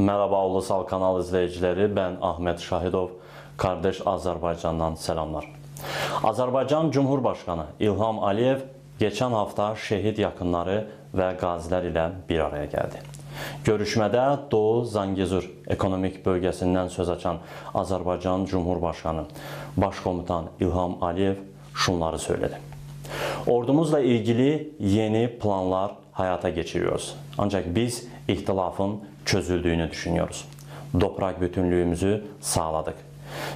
Mərhaba Ulusal kanal izləyiciləri, mən Ahmet Şahidov, qardaş Azərbaycandan salamlar. Azərbaycan Cumhurbaşqanı İlham Əliyev keçən hafta şəhid yaxınları və qazilər ilə bir araya gəldi. Görüşmədə Doğu Zangezur ekonomik bölgəsindən söz açan Azərbaycan Cumhurbaşqanı Başkomutan İlham Əliyev şunları söylədi. Ordumuzla ilgili yeni planlar hayata geçiriyoruz. Ancak biz ihtilafın çözüldüğünü düşünüyoruz. Toprak bütünlüğümüzü sağladık.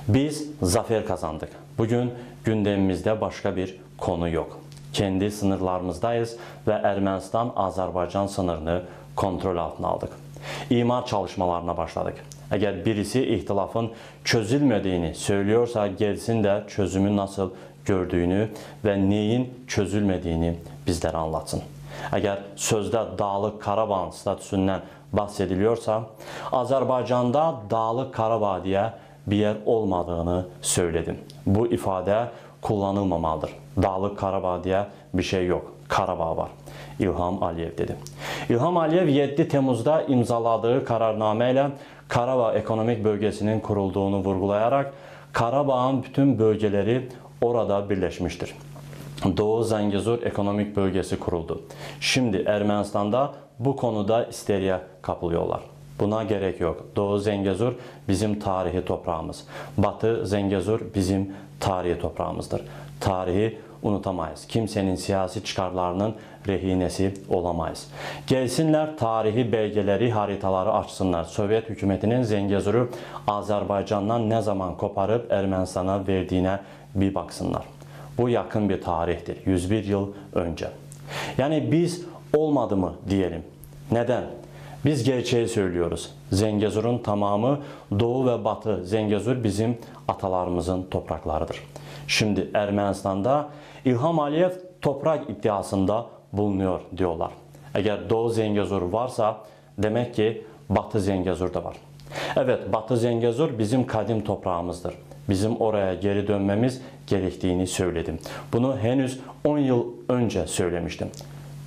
Biz zafer kazandık. Bugün gündemimizde başka bir konu yok. Kendi sınırlarımızdayız ve Ermənistan-Azərbaycan sınırını kontrol altına aldık. İmar çalışmalarına başladık. Eğer birisi ihtilafın çözülmediğini söylüyorsa gelsin de çözümü nasıl gördüğünü ve neyin çözülmediğini bizlere anlatsın. Eğer sözde Dağlıq Qarabağ statüsündən bahs ediliyorsa, Azərbaycanda Dağlıq Qarabağ deyə bir yer olmadığını söyledim. Bu ifade kullanılmamalıdır. Dağlıq Qarabağ deyə bir şey yok. Qarabağ var. İlham Aliyev dedi. İlham Aliyev 7 Temmuz'da imzaladığı kararname ile Karabağ Ekonomik Bölgesi'nin kurulduğunu vurgulayarak Karabağ'ın bütün bölgeleri orada birleşmiştir. Doğu Zengezur Ekonomik Bölgesi kuruldu. Şimdi Ermenistan'da bu konuda isteriye kapılıyorlar. Buna gerek yok. Doğu Zengezur bizim tarihi toprağımız. Batı Zengezur bizim tarihi toprağımızdır. Tarihi unutamayız. Kimsenin siyasi çıkarlarının rehinesi olamayız. Gelsinler tarihi belgeleri, haritaları açsınlar. Sovyet hükümetinin Zengezur'u Azerbaycan'dan ne zaman koparıp Ermenistan'a verdiğine bir baksınlar. Bu yakın bir tarihtir. 101 yıl önce. Yani biz olmadı mı diyelim. Neden? Biz gerçeği söylüyoruz. Zengezur'un tamamı Doğu ve Batı Zengezur bizim atalarımızın topraklarıdır. Şimdi Ermenistan'da İlham Aliyev toprak iddiasında bulunuyor diyorlar. Eğer Doğu Zengezur varsa demek ki Batı Zengezur da var. Evet Batı Zengezur bizim kadim toprağımızdır. Bizim oraya geri dönmemiz gerektiğini söyledim. Bunu henüz 10 yıl önce söylemiştim.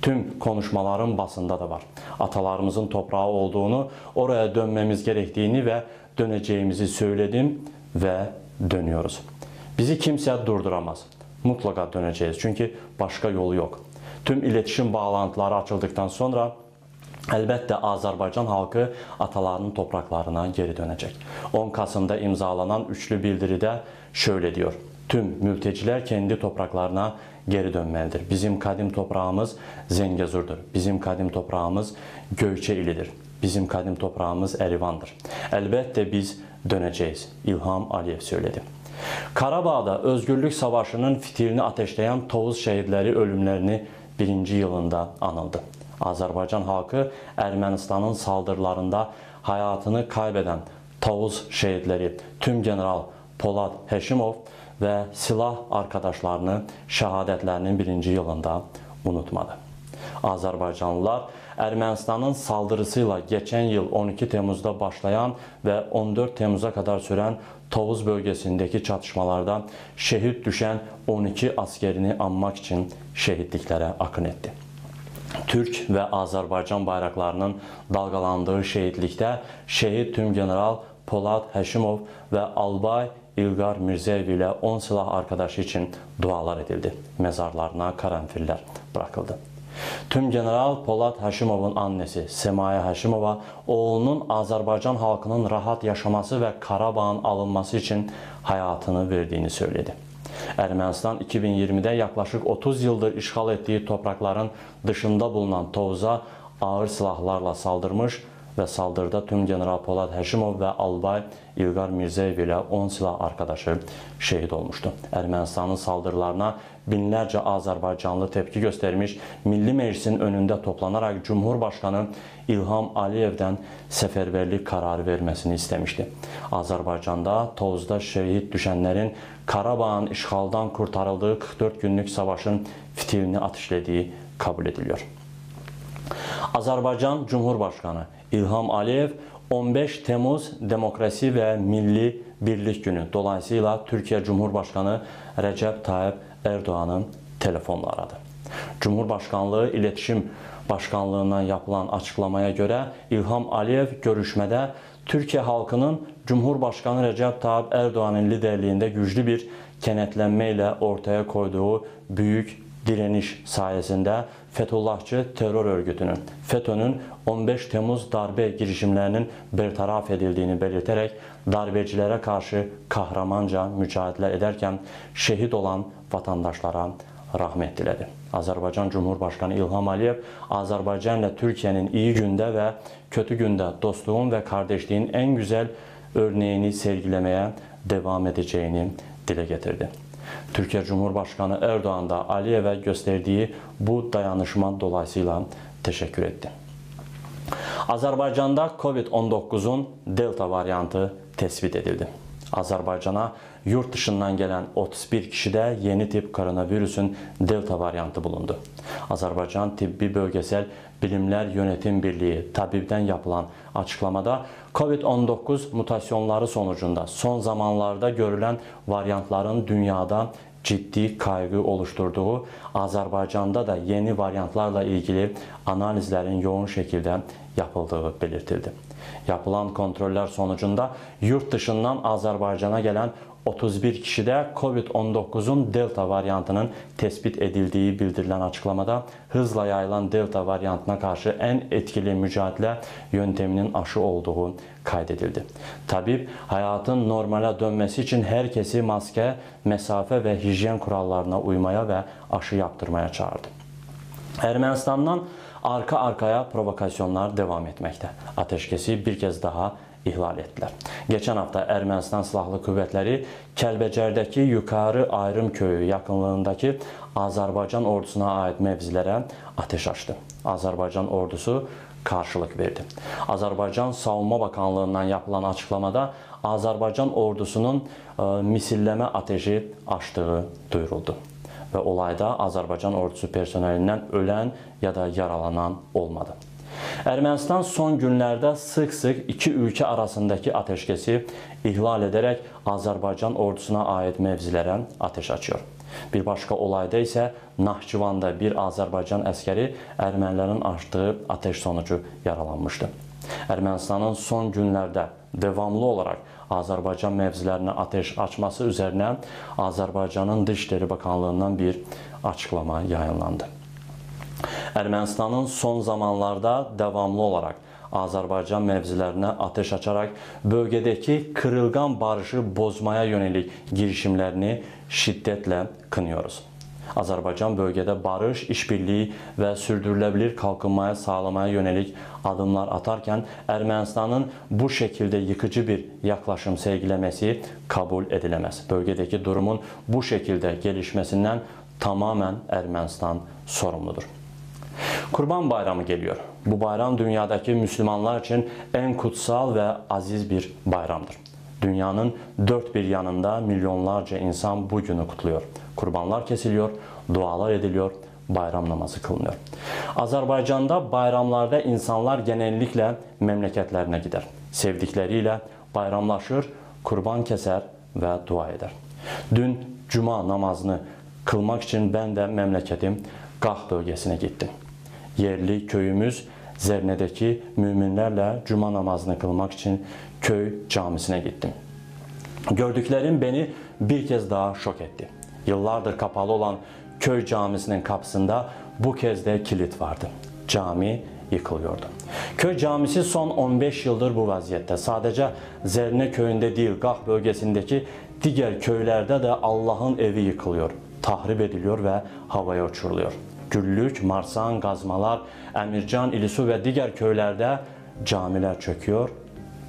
Tüm konuşmalarım basında da var. Atalarımızın toprağı olduğunu, oraya dönmemiz gerektiğini ve döneceğimizi söyledim ve dönüyoruz. Bizi kimse durduramaz. Mutlaka döneceğiz çünkü başka yolu yok. Tüm iletişim bağlantıları açıldıktan sonra Elbette Azerbaycan halkı atalarının topraklarına geri dönecek. 10 Kasım'da imzalanan üçlü bildiride şöyle diyor. Tüm mülteciler kendi topraklarına geri dönmelidir. Bizim kadim toprağımız Zengezur'dur. Bizim kadim toprağımız Göyçe ilidir. Bizim kadim toprağımız Erivan'dır. Elbette biz döneceğiz. İlham Aliyev söyledi. Karabağ'da Özgürlük Savaşı'nın fitilini ateşleyen Tovuz şehitleri ölümlerini birinci yılında anıldı. Azərbaycan xalqı Ermənistanın saldırılarında həyatını qaybedən Tovuz şəhidləri tüm general Polad Həşimov və silah arkadaşlarını şəhadətlərinin birinci yılında unutmadı. Azərbaycanlılar Ermənistanın saldırısı ilə keçən il 12 Temmuzda başlayan və 14 Temmuza qədər sürən Tovuz bölgəsindəki çatışmalarda şəhid düşən 12 askerini anmaq üçün şəhidliklərə akın etdi. Türk və Azərbaycan bayraqlarının dalğalandığı şəhidlikdə şəhid tüm general Polad Həşimov və albay İlqar Mirzəyev ilə 10 silah arkadaşı üçün dualar edildi. Məzarlarına karanfillər buraxıldı. Tüm general Polad Həşimovun annesi Semayə Həşimova oğlunun Azərbaycan xalqının rahat yaşaması və Qarabağın alınması üçün həyatını verdiyini söyledi. Ermənistan 2020-də yaklaşık 30 yıldır işgal ettiği toprakların dışında bulunan Tovuza ağır silahlarla saldırmış və saldırıda tüm general Polad Həşimov və albay İlqar Mirzəyev ilə 10 silah arkadaşı şehid olmuşdu. Ermənistanın saldırılarına minlərcə azərbaycanlı tepki göstərmiş Milli Meclisin önündə toplanaraq Cumhurbaşqanı İlham Aliyevdən səfərbərlik qərarı verməsini istəmişdi. Azərbaycanda Tozda şehid düşənlərin Qarabağın işğaldan qurtarıldığı 44 günlük savaşın fitilini atışlədiyi kabul ediliyor. Azerbaycan Cumhurbaşkanı İlham Aliyev 15 Temmuz Demokrasi ve Milli Birlik Günü dolayısıyla Türkiye Cumhurbaşkanı Recep Tayyip Erdoğan'ı telefonla aradı. Cumhurbaşkanlığı İletişim Başkanlığından yapılan açıklamaya göre İlham Aliyev görüşmede Türkiye halkının Cumhurbaşkanı Recep Tayyip Erdoğan'ın liderliğinde güçlü bir kenetlenmeyle ortaya koyduğu büyük direniş sayesinde Fethullahçı terör örgütünün, FETÖ'nün 15 Temmuz darbe girişimlerinin bertaraf edildiğini belirterek darbecilere karşı kahramanca mücadele ederken şehit olan vatandaşlara rahmet diledi. Azerbaycan Cumhurbaşkanı İlham Aliyev, Azerbaycan ile Türkiye'nin iyi günde ve kötü günde dostluğun ve kardeşliğin en güzel örneğini sergilemeye devam edeceğini dile getirdi. Türkiye Cumhurbaşkanı Erdoğan da Aliyev'e gösterdiği bu dayanışma dolayısıyla teşekkür etti. Azerbaycan'da Covid-19'un Delta varyantı tespit edildi. Azərbaycana yurt dışından gələn 31 kişidə yeni tip koronavirusun delta variantı bulundu. Azərbaycan Tibbi Bölgəsəl Bilimlər Yönetim Birliyi təbibdən yapılan açıqlamada COVID-19 mutasyonları sonucunda son zamanlarda görülən variantların dünyada ciddi qayğı oluşturduğu, Azərbaycanda da yeni variantlarla ilgili analizlərin yoğun şəkildə yapıldığı belirtildi. Yapılan kontroller sonucunda yurt dışından Azerbaycan'a gelen 31 kişide Covid-19'un Delta varyantının tespit edildiği bildirilen açıklamada hızla yayılan Delta varyantına karşı en etkili mücadele yönteminin aşı olduğu kaydedildi. Tabip hayatın normale dönmesi için herkesi maske, mesafe ve hijyen kurallarına uymaya ve aşı yaptırmaya çağırdı. Ermənistandan arka arkaya provokasyonlar devam etməkdə. Ateşkesi bir kez daha ihlal etdilər. Geçen hafta Ermənistan Silahlı Kuvvetləri Kəlbəcərdəki yukarı ayrım köyü yaxınlığındakı Azərbaycan ordusuna ait mevzilərə ateş açdı. Azərbaycan ordusu karşılık verdi. Azərbaycan Savunma Bakanlığından yapılan açıklamada Azərbaycan ordusunun e, misilləmə ateşi açdığı duyuruldu və olayda Azərbaycan ordusu personelindən ölən ya da yaralanan olmadı. Ermənistan son günlərdə sıx-sıx iki ölkə arasındakı ateşkəsi ihlal edərək Azərbaycan ordusuna aid mevzilərə ateş açıyor. Bir başqa olayda isə Naxçıvanda bir Azərbaycan əskəri ermənilərin açdığı ateş sonucu yaralanmışdı. Ermənistanın son günlərdə devamlı olaraq Azərbaycan mevzilərinə ateş açması üzərinə Azərbaycanın Dışişləri Bakanlığından bir açıqlama yayınlandı. Ermənistanın son zamanlarda davamlı olaraq Azərbaycan mevzilərinə ateş açaraq bölgədəki kırılgan barışı bozmaya yönelik girişimlərini şiddətlə kınıyoruz. Azərbaycan bölgədə barış, işbirliği və sürdürüləbilir kalkınmaya sağlamaya yönelik adımlar atarkən Ermənistanın bu şəkildə yıkıcı bir yaklaşım sergiləməsi kabul ediləməz. Bölgədəki durumun bu şəkildə gelişməsindən tamamen Ermənistan sorumludur. Kurban Bayramı geliyor. Bu bayram dünyadaki Müslümanlar için en kutsal ve aziz bir bayramdır. Dünyanın dört bir yanında milyonlarca insan bu günü kutluyor. Kurbanlar kesiliyor, dualar ediliyor, bayram namazı kılınıyor. Azerbaycan'da bayramlarda insanlar genellikle memleketlerine gider. Sevdikleriyle bayramlaşır, kurban keser ve dua eder. Dün cuma namazını kılmak için ben de memleketim Qah bölgesine gittim. Yerli köyümüz Zerne'deki müminlerle cuma namazını kılmak için köy camisine gittim. Gördüklerim beni bir kez daha şok etti. Yıllardır kapalı olan köy camisinin kapısında bu kez de kilit vardı. Cami yıkılıyordu. Köy camisi son 15 yıldır bu vaziyette. Sadece Zerne köyünde değil, Gah bölgesindeki diğer köylerde de Allah'ın evi yıkılıyor, tahrip ediliyor ve havaya uçuruluyor. Güllük, Marsan, Qazmalar, Əmircan, İlisu və digər köylərdə camilər çöküyor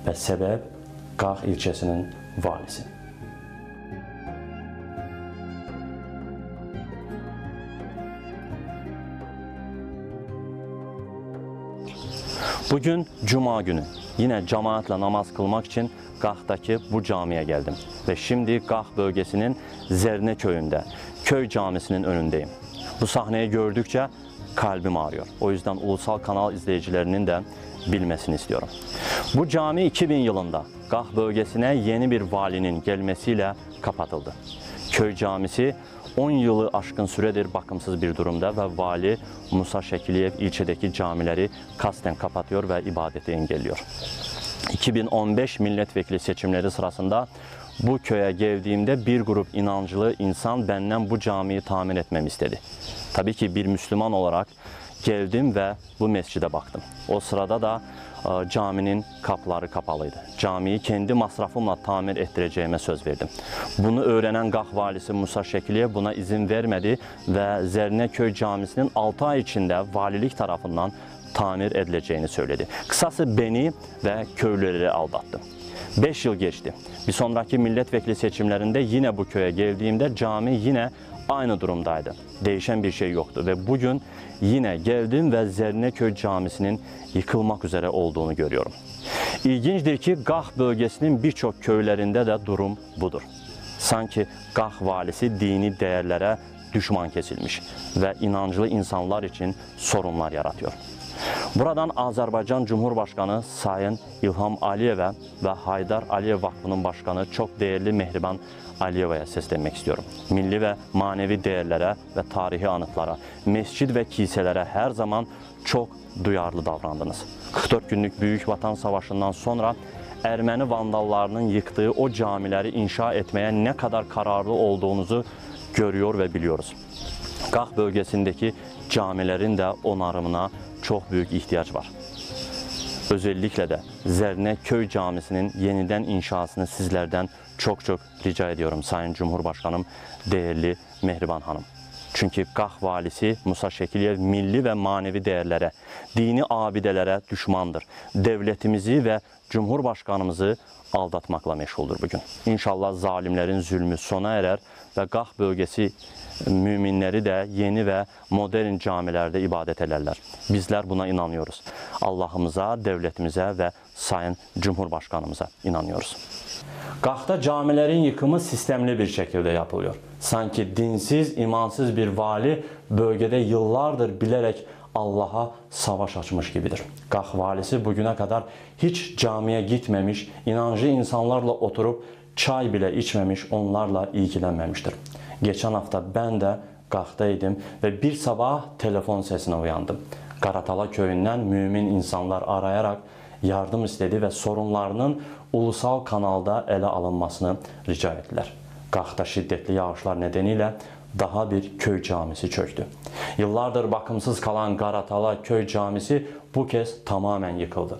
və səbəb Qax ilçəsinin valisi. Bugün Cuma günü. Yine cemaatle namaz kılmak için Gah'taki bu camiye geldim. Ve şimdi Gah bölgesinin Zerne köyünde, köy camisinin önündeyim. Bu sahneyi gördükçe kalbim ağrıyor. O yüzden ulusal kanal izleyicilerinin de bilmesini istiyorum. Bu cami 2000 yılında Gah bölgesine yeni bir valinin gelmesiyle kapatıldı. Köy camisi 10 yılı aşkın süredir bakımsız bir durumda ve vali Musa Şekiliyev ilçedeki camileri kasten kapatıyor ve ibadeti engelliyor. 2015 milletvekili seçimleri sırasında bu köye geldiğimde bir grup inancılı insan benden bu camiyi tamir etmemi istedi. Tabii ki bir Müslüman olarak geldim ve bu mescide baktım. O sırada da e, caminin kapıları kapalıydı. Camiyi kendi masrafımla tamir ettireceğime söz verdim. Bunu öğrenen Gah valisi Musa Şekiliye buna izin vermedi ve Zerneköy Camisi'nin 6 ay içinde valilik tarafından tamir edileceğini söyledi. Kısası beni ve köylüleri aldattı. 5 yıl geçti. Bir sonraki milletvekili seçimlerinde yine bu köye geldiğimde cami yine aynı durumdaydı. Değişen bir şey yoktu ve bugün yine geldim ve Zerneköy Camisi'nin yıkılmak üzere olduğunu görüyorum. İlginçtir ki Gah bölgesinin birçok köylerinde de durum budur. Sanki Gah valisi dini değerlere düşman kesilmiş ve inancılı insanlar için sorunlar yaratıyor. Buradan Azərbaycan Cumhurbaşqanı Sayın İlham Aliyevə və Haydar Aliyev Vakfının başqanı çox dəyərli Mehriban Aliyevaya səslənmək istəyirəm. Milli və manevi dəyərlərə və tarixi anıtlara, məscid və kilsələrə hər zaman çox duyarlı davrandınız. 44 günlük Böyük Vatan Savaşından sonra Erməni vandallarının yıxdığı o camiləri inşa etməyə nə qədər kararlı olduğunuzu görüyor və biliyoruz. Qax bölgəsindəki camilərin də onarımına çox böyük ehtiyac var. Özəlliklə də Zərnə köy camisinin yenidən inşasını sizlərdən çox-çox rica ediyorum Sayın Cümhurbaşqanım, dəyərli Mehriban xanım. Çünki Qax valisi Musa Şəkiliyev milli və manevi dəyərlərə, dini abidələrə düşmandır. Dövlətimizi və Cümhurbaşqanımızı aldatmaqla məşğuldur bugün. İnşallah zalimlərin zülmü sona erər, və Qax bölgəsi möminləri də yeni və modern camilərdə ibadət edərlər. Bizlər buna inanıyoruz. Allahımıza, dövlətimizə və Sayın Cümhurbaşqanımıza inanıyoruz. Qaxda camilərin yıkımı sistemli bir şəkildə yapılıyor. Sanki dinsiz, imansız bir vali bölgədə yıllardır bilərək Allaha savaş açmış gibidir. Qax valisi bugünə qədər heç camiyə gitməmiş, inancı insanlarla oturub Çay belə içməmiş onlarla ilgilənməmişdir. Keçən hafta mən də qaxda idim və bir sabah telefon səsinə uyandım. Qaratala köyündən mümin insanlar arayaraq yardım istedi və sorunlarının ulusal kanalda ələ alınmasını rica etdilər. Qaxda şiddətli yağışlar nedenilə daha bir köy camisi çöktü. Yıllardır bakımsız qalan Qaratala köy camisi bu kez tamamən yıkıldı.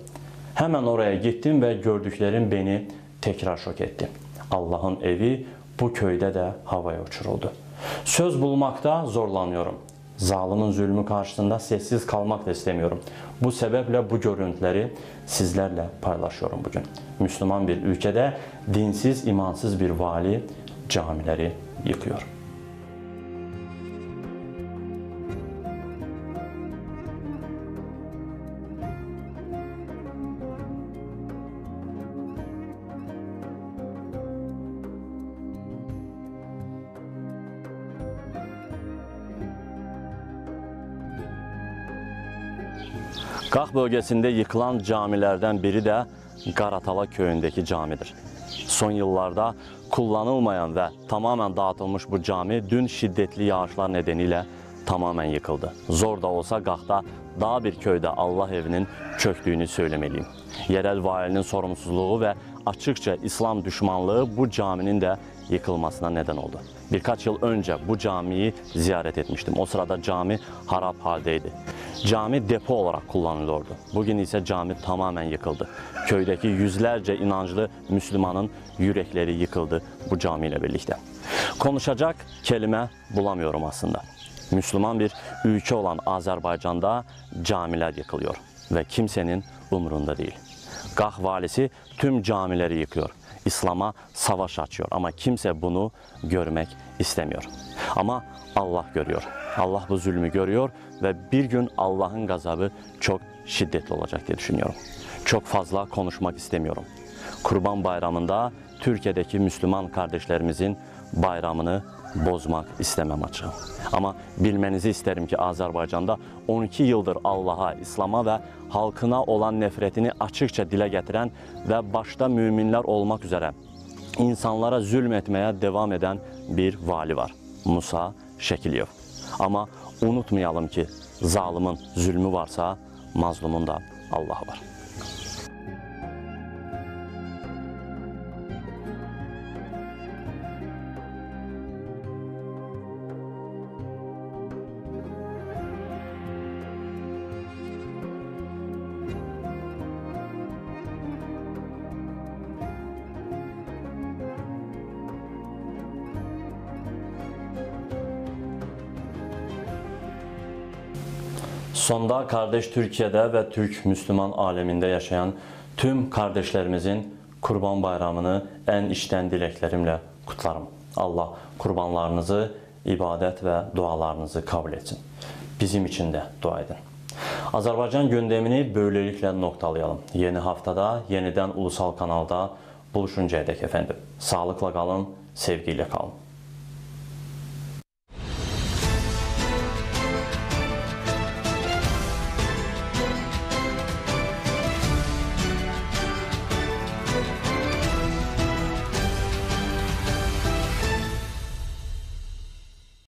Həmən oraya getdim və gördüklərim beni tekrar şok etdi. Allah'ın evi bu köyde de havaya uçuruldu. Söz bulmakta zorlanıyorum. Zalimin zulmü karşısında sessiz kalmak da istemiyorum. Bu sebeple bu görüntüleri sizlerle paylaşıyorum bugün. Müslüman bir ülkede dinsiz, imansız bir vali camileri yıkıyor. Bölgesinde yıkılan camilerden biri de Garatala köyündeki camidir. Son yıllarda kullanılmayan ve tamamen dağıtılmış bu cami dün şiddetli yağışlar nedeniyle tamamen yıkıldı. Zor da olsa Gah'ta daha bir köyde Allah evinin çöktüğünü söylemeliyim. Yerel valinin sorumsuzluğu ve açıkça İslam düşmanlığı bu caminin de yıkılmasına neden oldu. Birkaç yıl önce bu camiyi ziyaret etmiştim. O sırada cami harap haldeydi. Cami depo olarak kullanılıyordu. Bugün ise cami tamamen yıkıldı. Köydeki yüzlerce inançlı Müslümanın yürekleri yıkıldı bu camiyle birlikte. Konuşacak kelime bulamıyorum aslında. Müslüman bir ülke olan Azerbaycan'da camiler yıkılıyor ve kimsenin umurunda değil. Gah valisi tüm camileri yıkıyor. İslam'a savaş açıyor ama kimse bunu görmek istemiyor. Ama Allah görüyor. Allah bu zulmü görüyor ve bir gün Allah'ın gazabı çok şiddetli olacak diye düşünüyorum. Çok fazla konuşmak istemiyorum. Kurban Bayramı'nda Türkiye'deki Müslüman kardeşlerimizin bayramını bozmak istemem açığı. Ama bilmenizi isterim ki Azerbaycan'da 12 yıldır Allah'a, İslam'a ve halkına olan nefretini açıkça dile getiren ve başta müminler olmak üzere insanlara zulmetmeye devam eden bir vali var. Musa Şekilyev. Ama unutmayalım ki zalimin zulmü varsa mazlumun da Allah var. Sonda kardeş Türkiye'de ve Türk Müslüman aleminde yaşayan tüm kardeşlerimizin Kurban Bayramını en içten dileklerimle kutlarım. Allah kurbanlarınızı, ibadet ve dualarınızı kabul etsin. Bizim için de dua edin. Azerbaycan gündemini böylelikle noktalayalım. Yeni haftada yeniden ulusal kanalda buluşuncaya dek efendim. Sağlıkla kalın, sevgiyle kalın.